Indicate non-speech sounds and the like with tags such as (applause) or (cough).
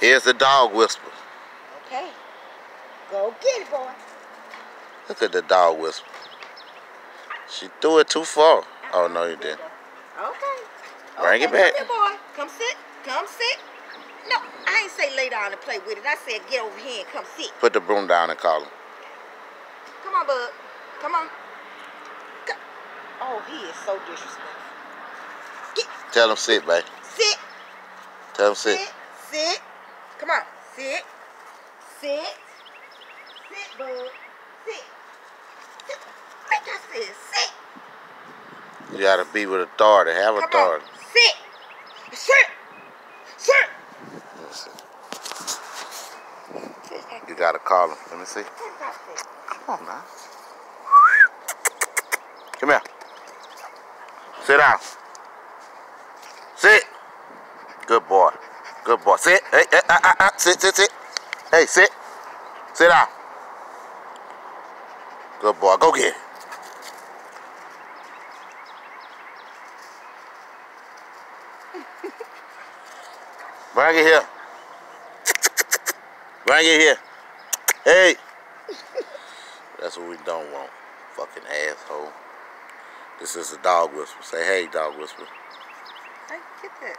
Here's the dog whisper. Okay. Go get it, boy. Look at the dog whisper. She threw it too far. Oh, no, you didn't. Okay. Bring it back. Come here, boy. Come sit. Come sit. No, I ain't say lay down and play with it. I said get over here and come sit. Put the broom down and call him. Come on, bud. Come on. Go. Oh, he is so disrespectful. Get. Tell him sit, babe. Sit. Tell him sit. Sit. Sit. Come on. Sit. Sit. Sit, bud. Sit. Sit. Like I said, sit. You gotta be with authority. Have Come authority. on. Sit. Sit. Sit. Listen, You gotta call him. Let me see. Sit like that. Come on now. Come here. Sit down. Sit. Good boy. Good boy. Sit. Hey, hey, ah, ah, ah. Sit, sit, sit. Hey, sit. Sit down. Good boy. Go get it. (laughs) Bring it here. Bring it here. Hey. That's what we don't want. Fucking asshole. This is a dog whisper. Say hey, dog whisper. Hey, get that.